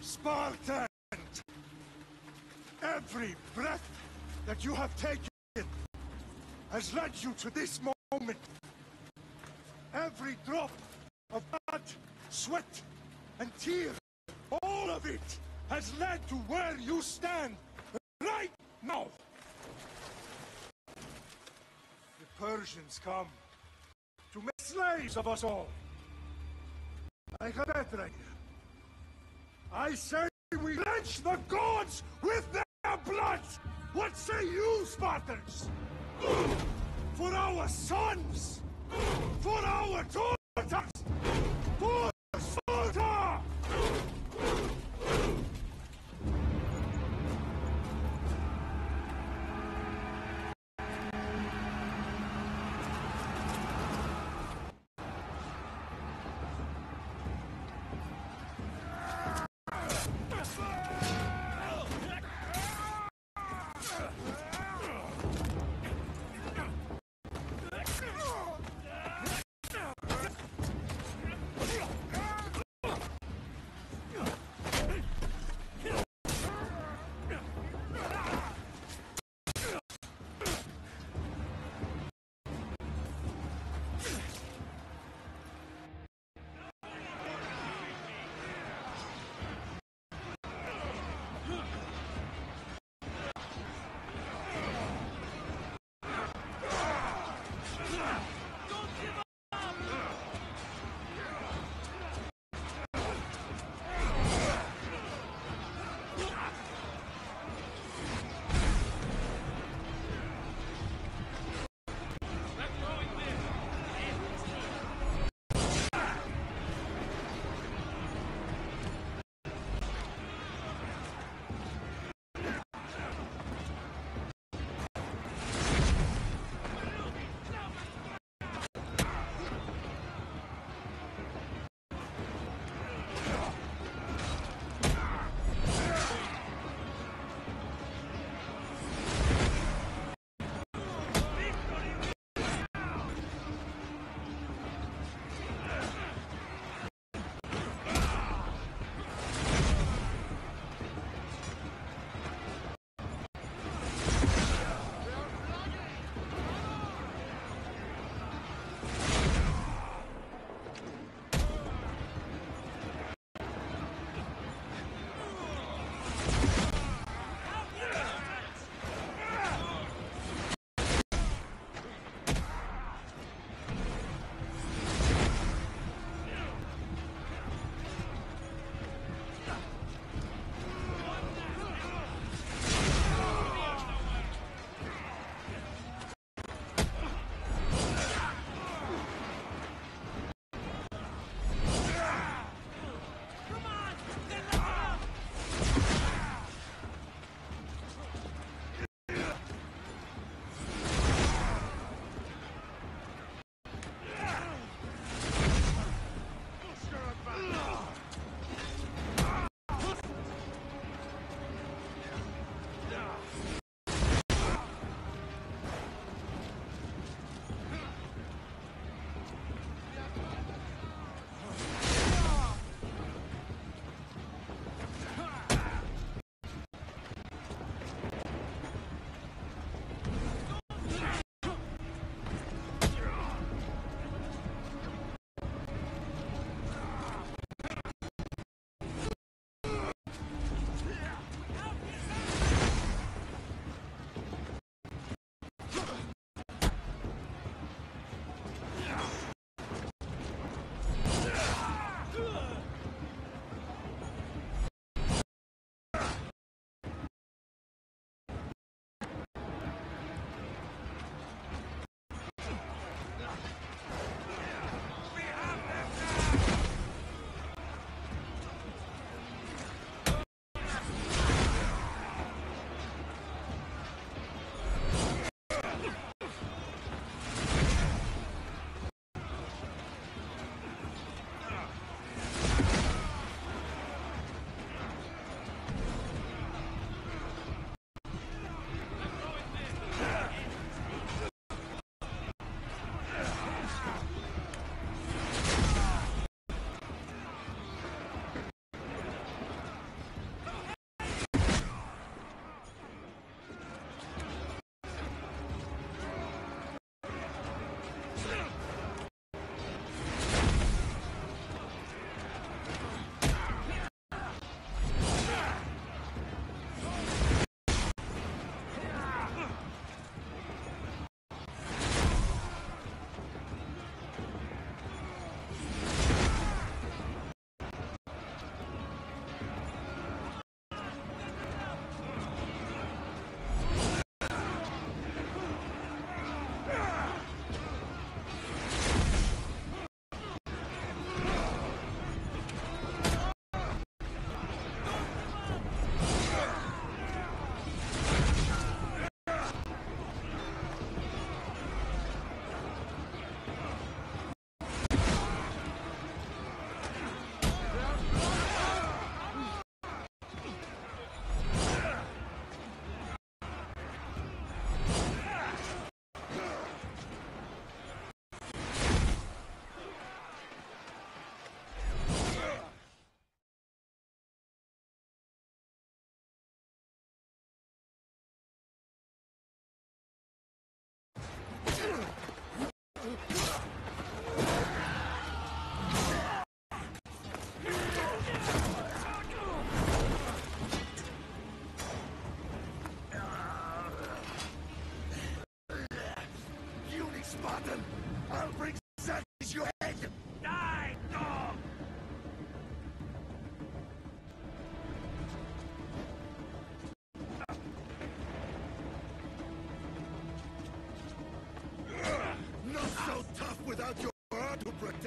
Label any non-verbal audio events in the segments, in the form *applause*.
Spartan! Every breath that you have taken has led you to this moment. Every drop of blood, sweat, and tear, all of it has led to where you stand right now. The Persians come to make slaves of us all. I have that. I say we lynch the gods with their blood! What say you, Spartans? For our sons! For our daughters! For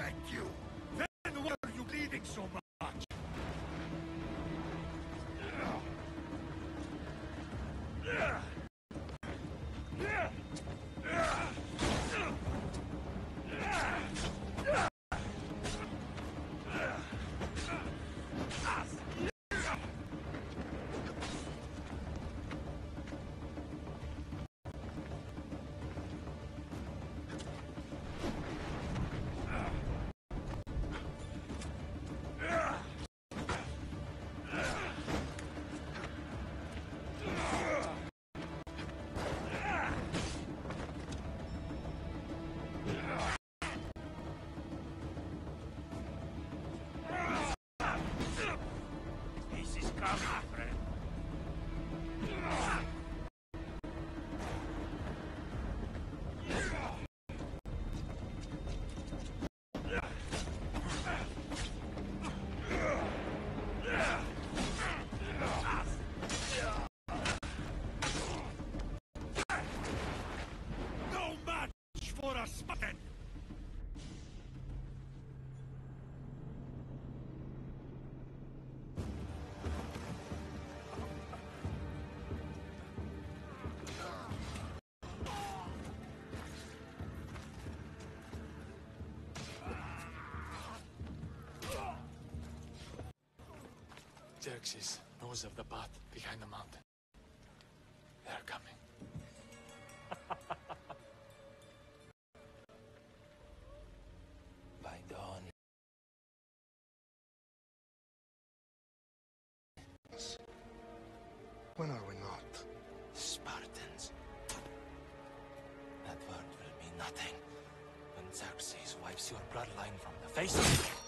Thank you. Xerxes knows of the path behind the mountain. They're coming. By dawn, When are we not? Spartans. That word will mean nothing when Xerxes wipes your bloodline from the face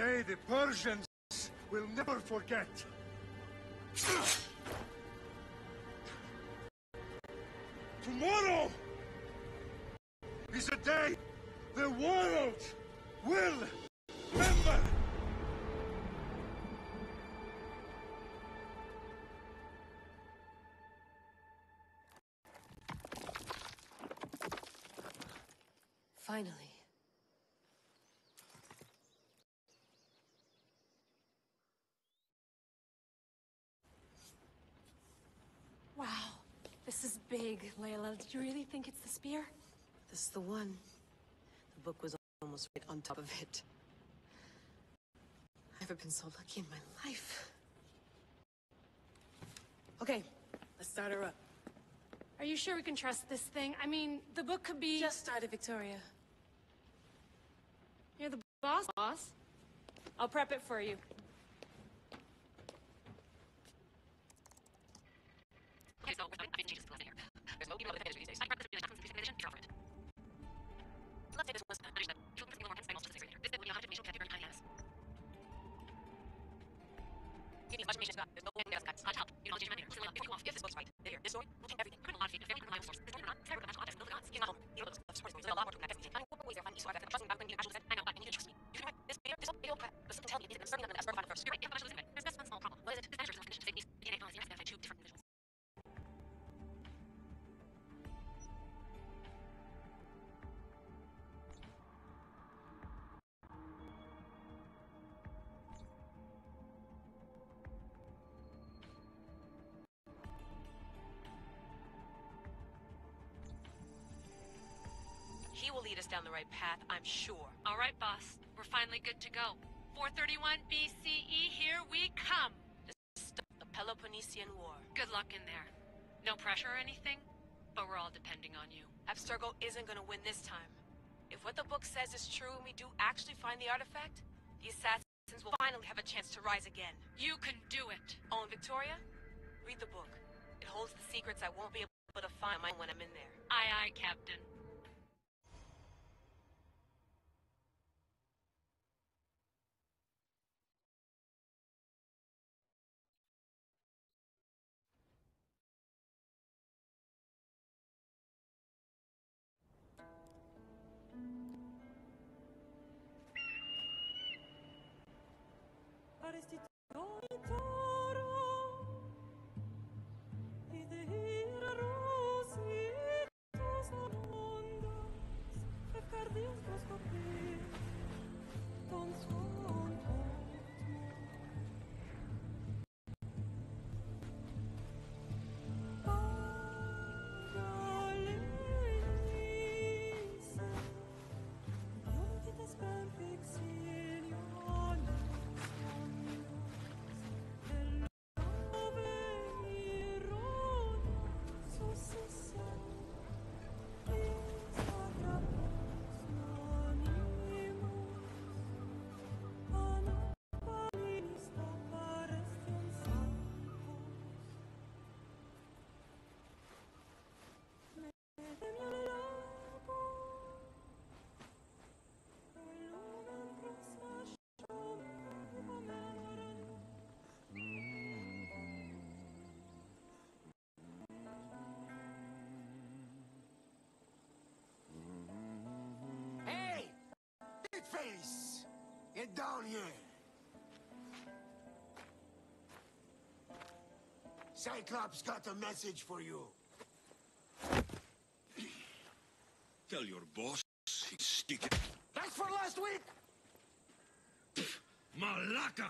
day the Persians will never forget. Tomorrow is a day the world will Did you really think it's the spear? This is the one. The book was almost right on top of it. I've never been so lucky in my life. Okay, let's start her up. Are you sure we can trust this thing? I mean, the book could be... Just started, Victoria. You're the boss, boss. I'll prep it for you. Down the right path, I'm sure. All right, boss. We're finally good to go. 431 BCE, here we come. Stop the Peloponnesian War. Good luck in there. No pressure or anything, but we're all depending on you. Abstergo isn't gonna win this time. If what the book says is true and we do actually find the artifact, the assassins will finally have a chance to rise again. You can do it. Oh, and Victoria, read the book. It holds the secrets I won't be able to find when I'm in there. Aye, aye, Captain. Anima Straight face! And down here. Cyclops got a message for you. Tell your boss he's sticking. Thanks for last week! Malaka!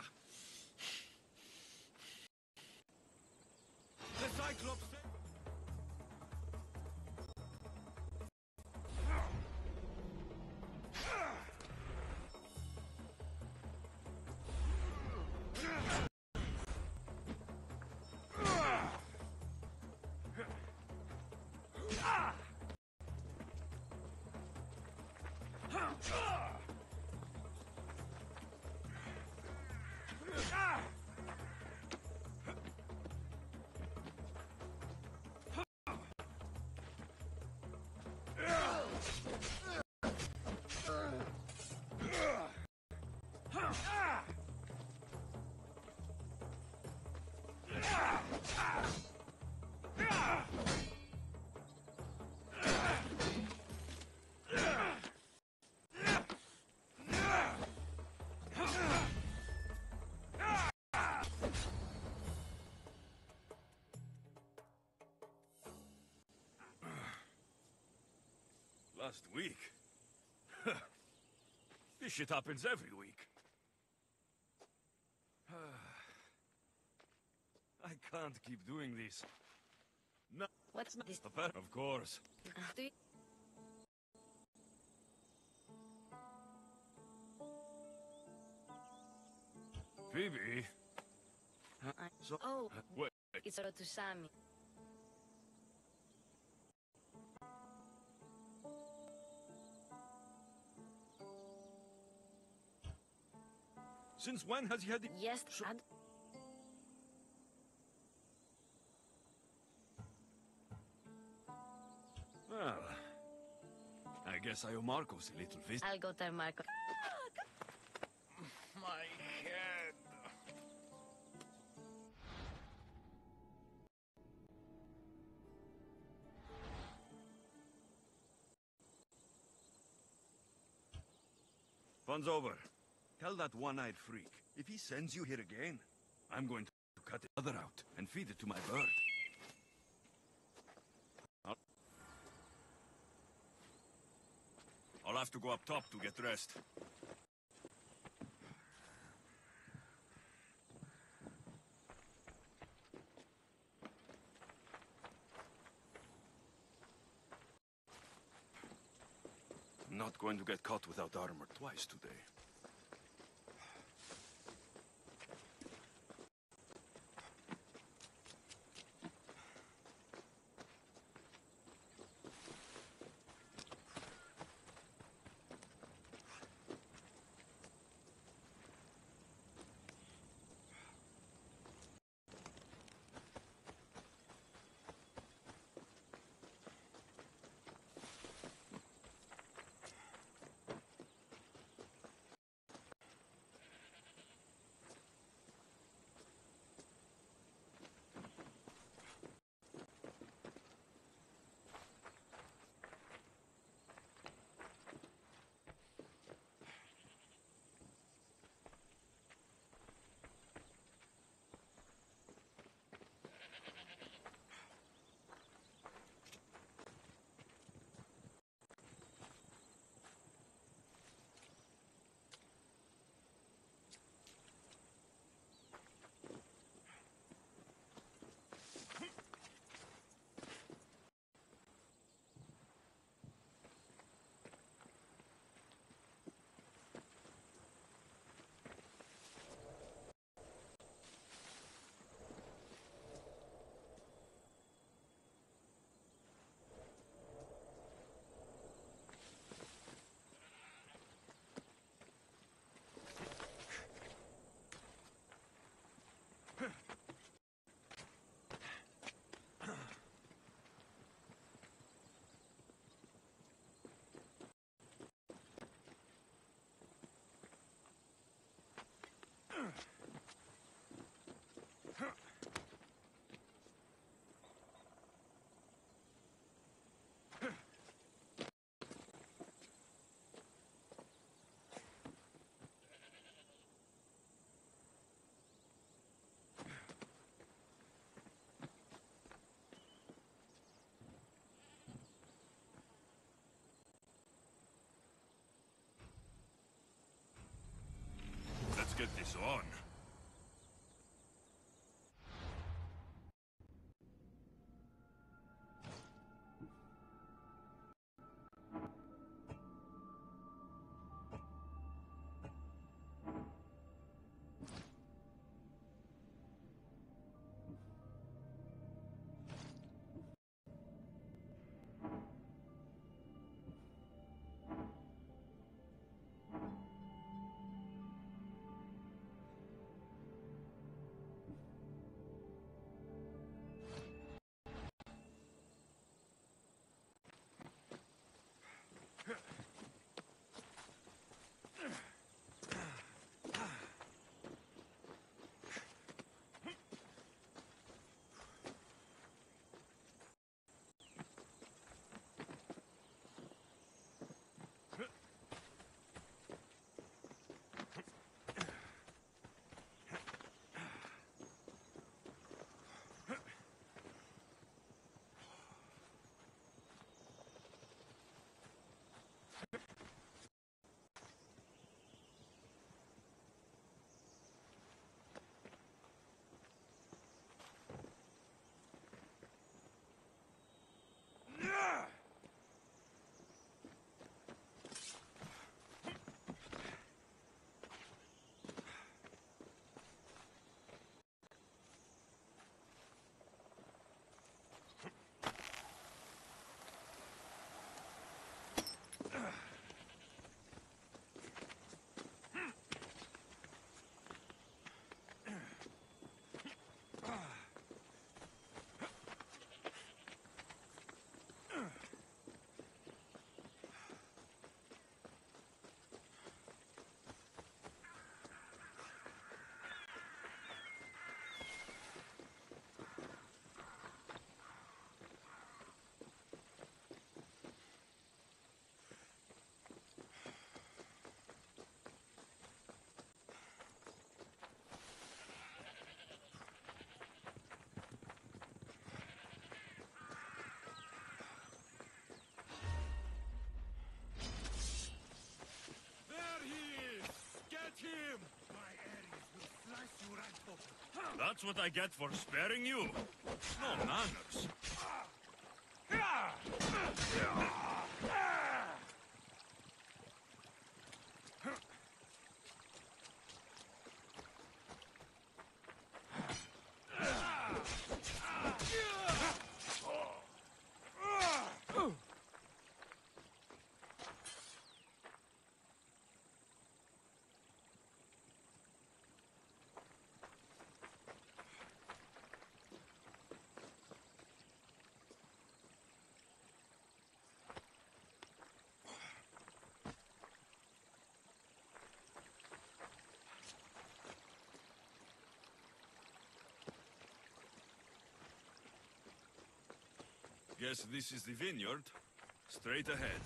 The Cyclops... Last week? *laughs* this shit happens every week. *sighs* I can't keep doing this. No, What's this? of course. Ah. Do you- Phoebe? Uh, I- So, Oh, wait, it's a since when has he had the... Yes, Dad. Well, I guess I owe Markos a little visit. I'll go tell Marco. My head. Fun's over. Tell that one-eyed freak, if he sends you here again, I'm going to cut the other out and feed it to my bird. I'll... I'll have to go up top to get dressed. I'm not going to get caught without armor twice today. Ugh! this on. Huh. Him! My Ares will slice you right open. That's what I get for sparing you. No manners. Ah! Ah! Ah! Guess this is the vineyard. Straight ahead.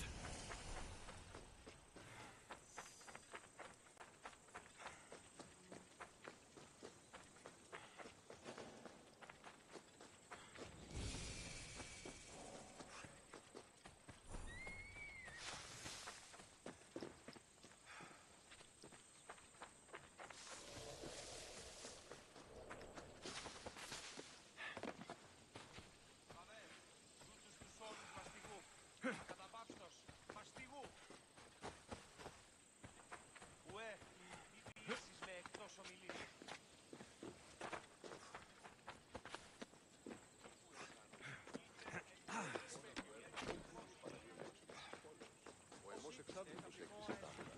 άνθρωπος έχει σε τάχτα.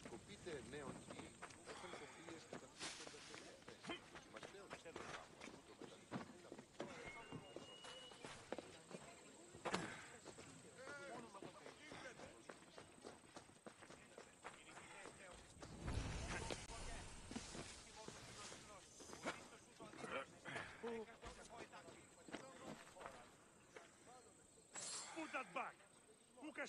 Σκοπείται νέον γη, έχουν κοπίες καταφύγοντας σε το το. Put that back! Who can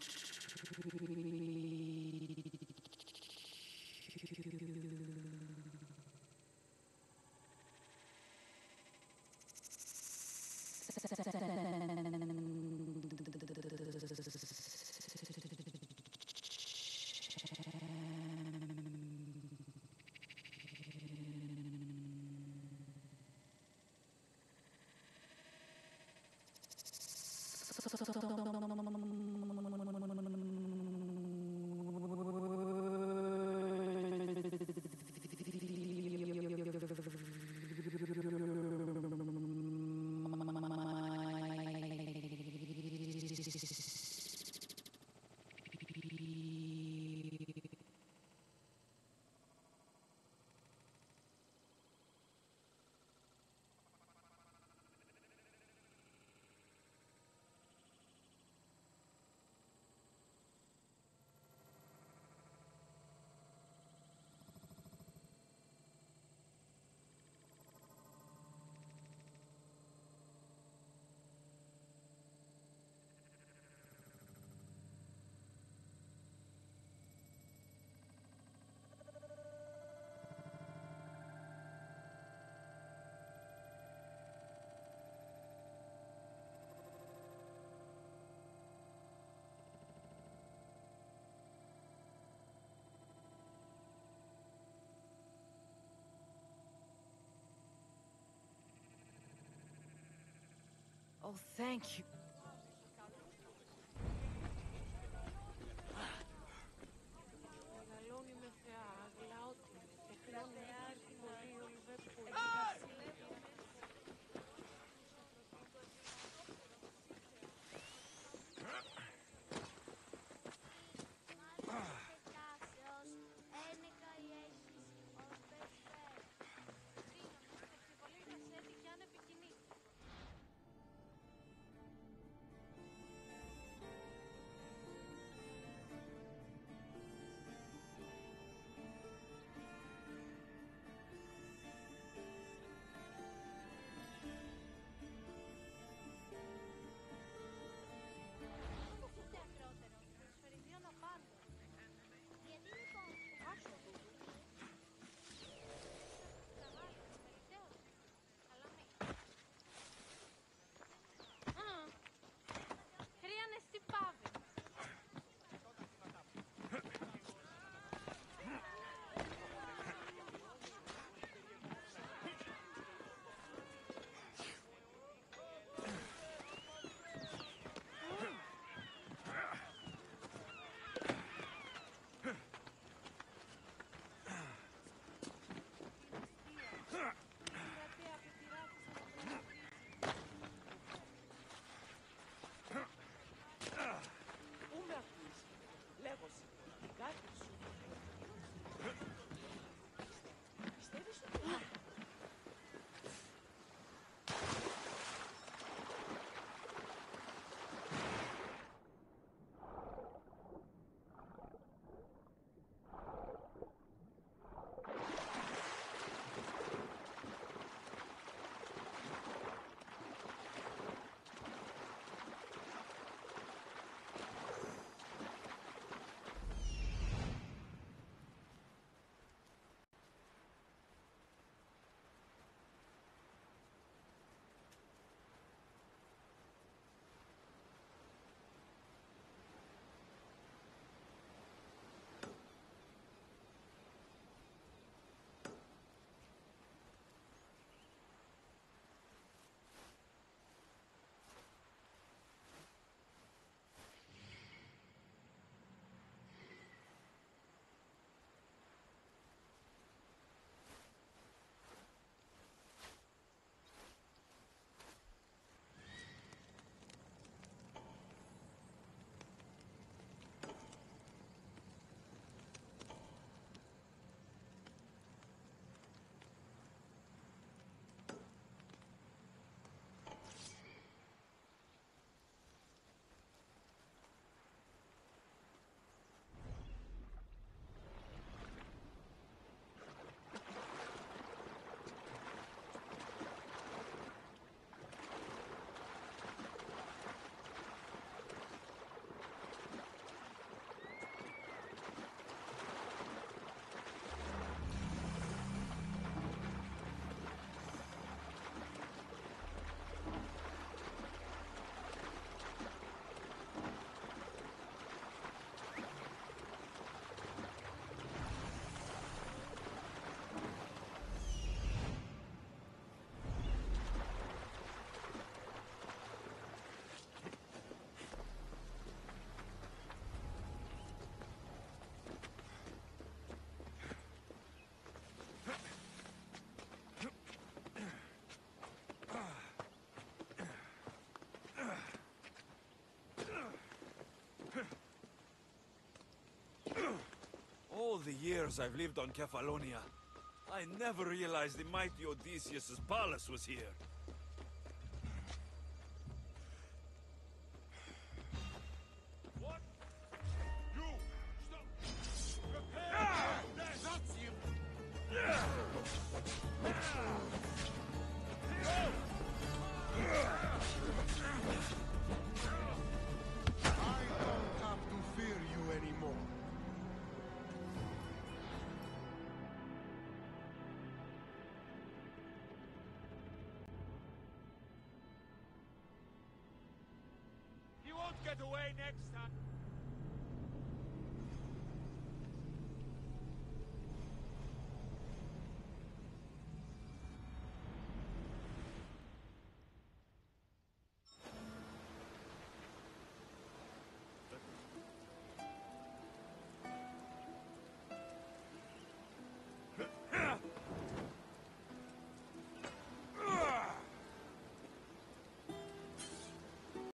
Oh, thank you. The years I've lived on Kefalonia, I never realized the mighty Odysseus' palace was here. Get away next time.